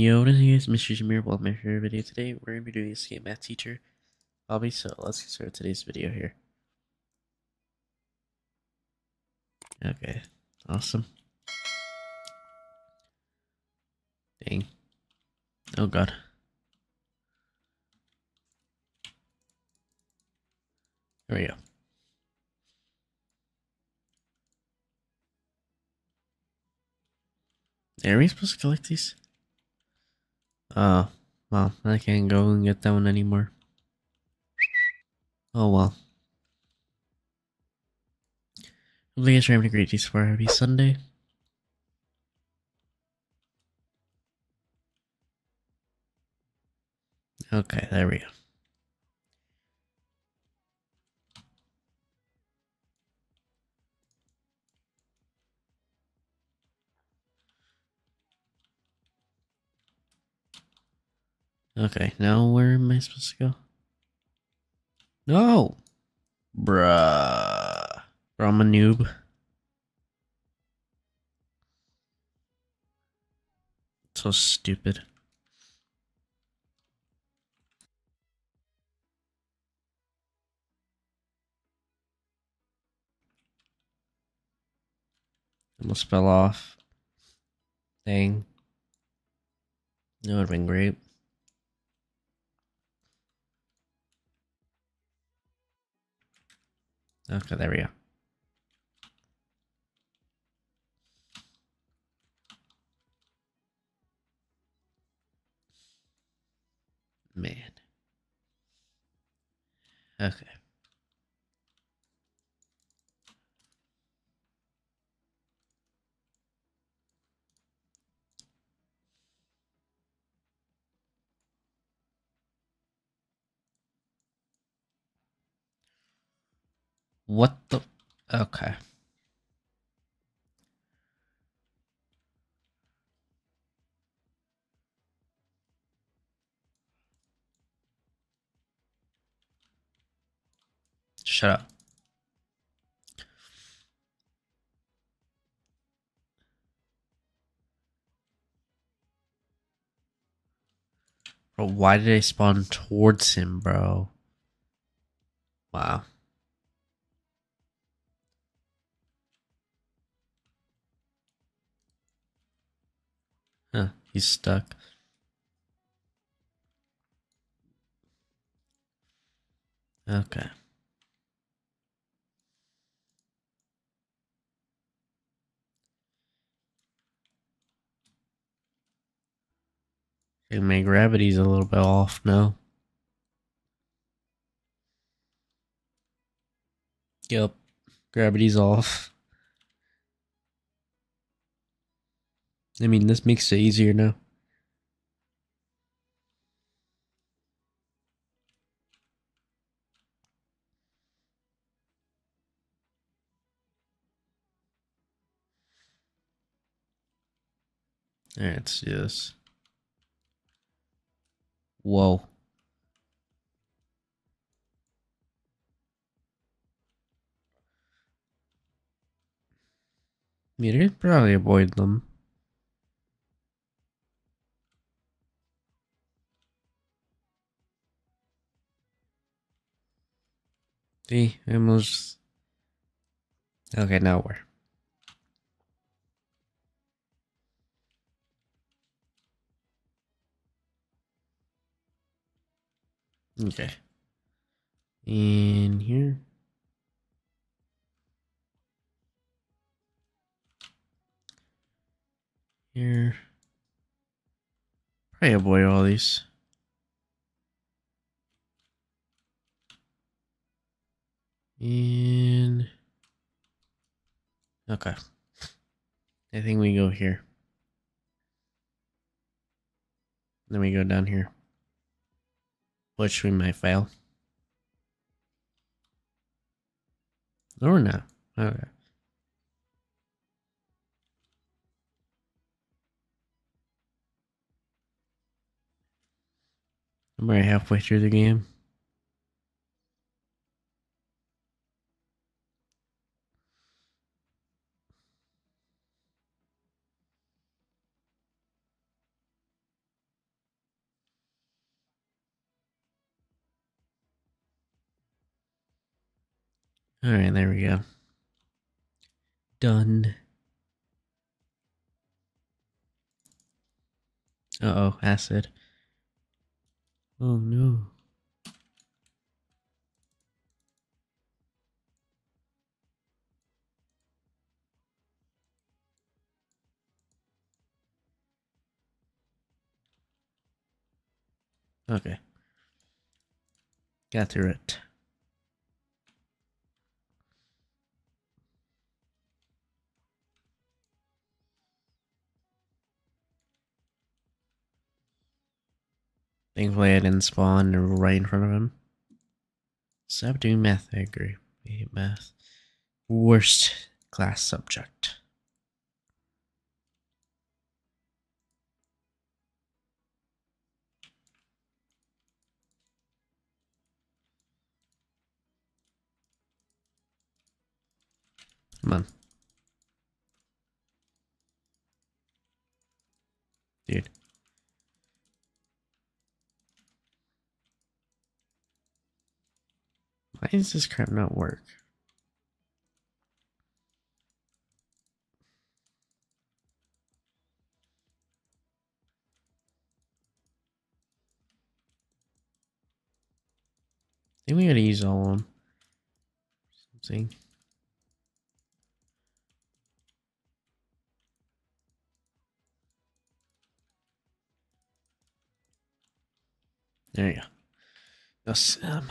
Yo, what is you guys? Mr. Jameer, welcome to my video today. We're going to be doing a skate math teacher hobby, so let's get started today's video here. Okay, awesome. Dang. Oh god. There we go. Are we supposed to collect these? Oh, well, I can't go and get that one anymore. Oh well. I Hope you guys are having a great day so far. Happy Sunday. Okay, there we go. Okay, now where am I supposed to go? No! Bruh. Bro, I'm a noob. So stupid. Almost fell off. Dang. That would have been great. Okay, there we go. Man. Okay. What the? Okay. Shut up. Bro, why did I spawn towards him, bro? Wow. He's stuck. Okay. My gravity's a little bit off now. Yep, gravity's off. I mean, this makes it easier now. Alright, let's. Whoa. I mean, probably avoid them. See, almost. Okay, now where? Okay. In here. Here. Probably avoid all these. And okay. I think we go here. Then we go down here. Which we might fail. Or not. Okay. I'm already halfway through the game. Alright, there we go. Done. Uh oh, acid. Oh no. Okay. Got through it. Thankfully, I didn't spawn right in front of him. Stop doing math, I agree. I hate math. Worst class subject. Come on. Dude. Why does this crap not work? I think we gotta use all of them. Something. There you go. Yes, um.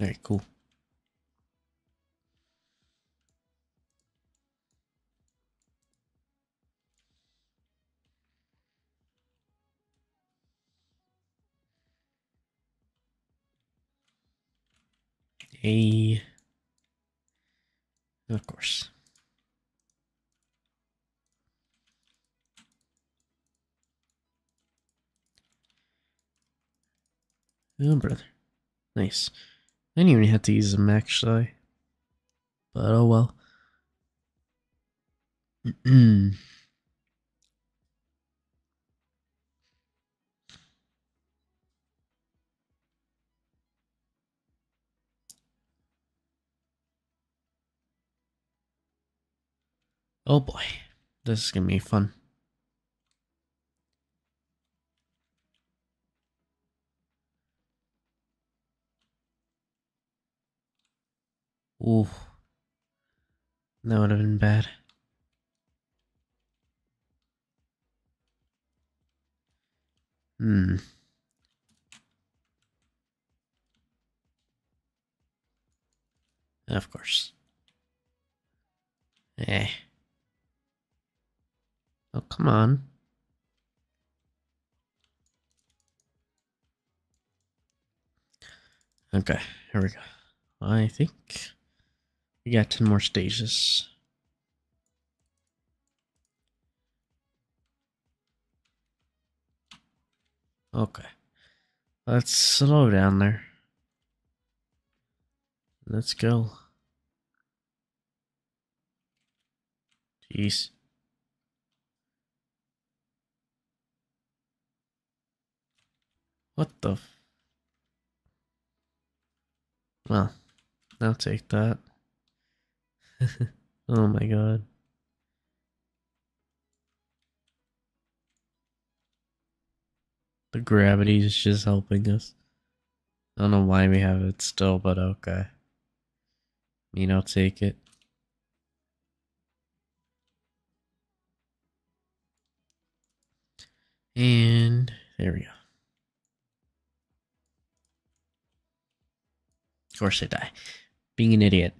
Very cool. A, of course. Oh, brother. Nice. I didn't even have to use them actually. But oh well. oh boy. This is gonna be fun. Ooh. That would have been bad. Hmm. Of course. Eh. Oh, come on. Okay, here we go. I think we got 10 more stages. Okay. Let's slow down there. Let's go. Jeez. What the? well, I'll take that. Oh my god. The gravity is just helping us. I don't know why we have it still, but okay. I mean, I'll take it. And there we go. Of course I die. Being an idiot.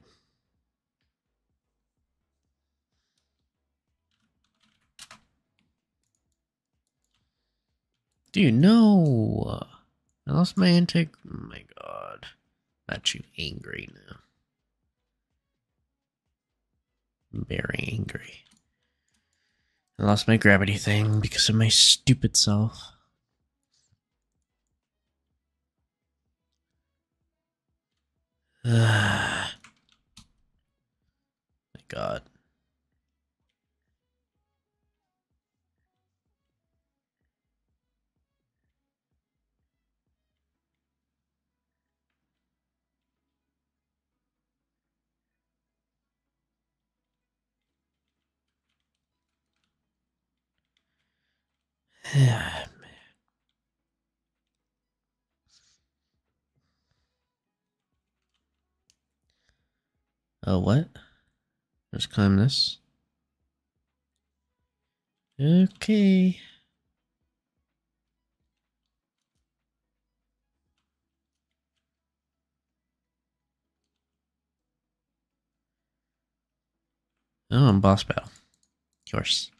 Dude, uh, no! I lost my intake. Oh my god. Got you angry now. Very angry. I lost my gravity thing because of my stupid self. my god. Yeah. Oh, what? Just climb this. Okay. Oh, boss battle. Yours.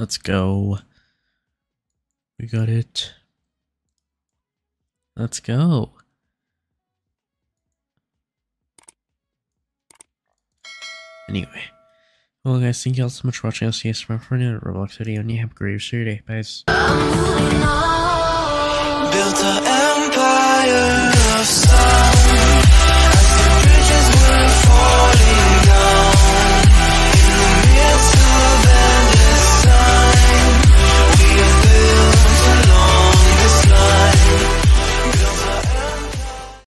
Let's go. We got it. Let's go. Anyway. Well, guys, thank you all so much for watching. I'll see you guys tomorrow for another Roblox video, and you have a great rest of your day. Bye.